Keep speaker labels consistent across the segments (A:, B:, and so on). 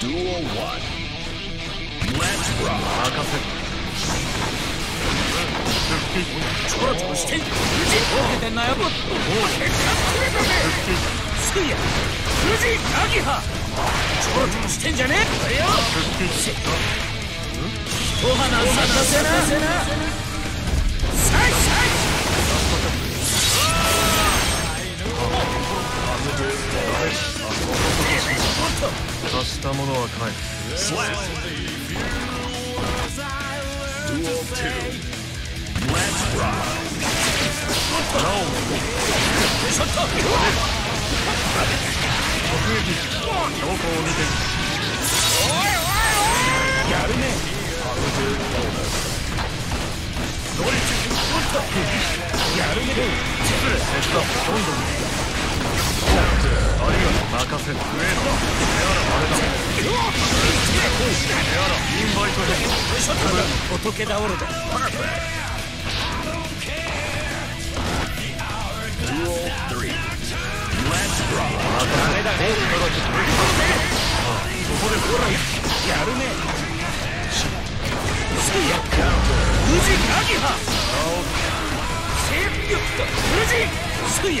A: Duel 1 Let's rock!
B: 任せる
C: ちょろちょろしてん無事受けてんなよ結果これだねすや無事アギハちょろちょろし
B: たものは返す
A: Slap Duel 2 Let's rock
C: ちょっと
B: どこを見て
C: やるねやるね
B: 手伝どんどんありがとう任せる上野
C: すや無事アギハ精力と無事すや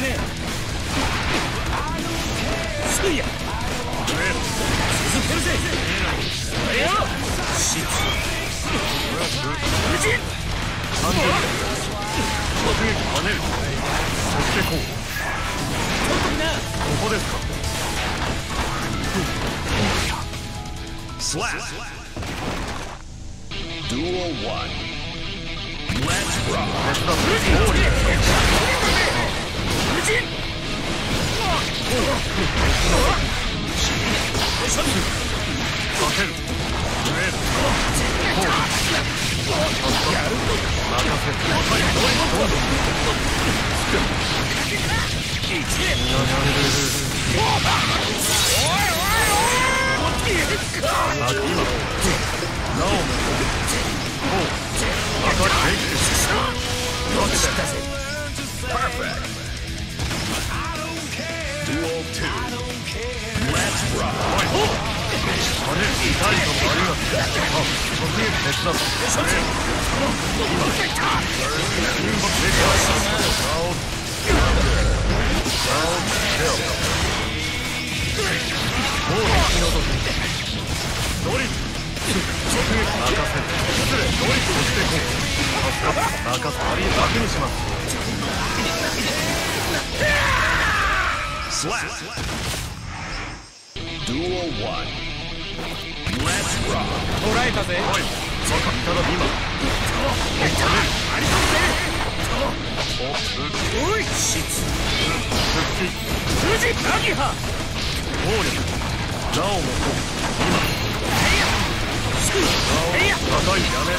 C: ねすや続けるぜそれよし無事
B: 三十突撃跳ねるそしてこう
C: 特にな
B: ここですか
A: Slap Duel 1 Let's rock.
B: 手伝ってリフとしてこう助かった任せあります
A: Slap Duel 1 Let's rock
C: 捕らえたぜ
B: おい分かったら今お
C: おいしつ
B: 帰
C: 無事アギハ
B: 暴力なおもこう
C: すくいえいや
B: 高いやめる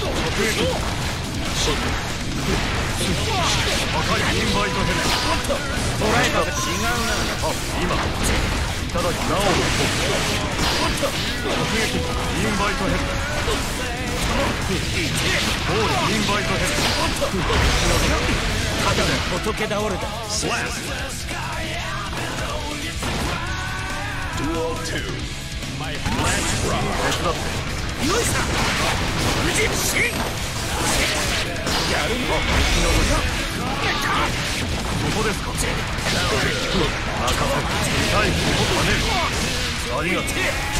B: 突撃赤いインバイトヘル
C: 捕らえたぜ違うな。
B: あ今いただきなおもこバイトヘル暴力インバイトヘル
C: 肩で仏倒れだ
A: Slap Duel 2 Let's rock
B: 手伝って
C: よいさ無事しんやるの
B: ここですか任せる痛い。跳ねるありがとう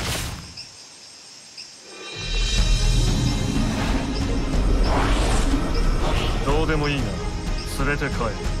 B: でもいいが連れて帰る。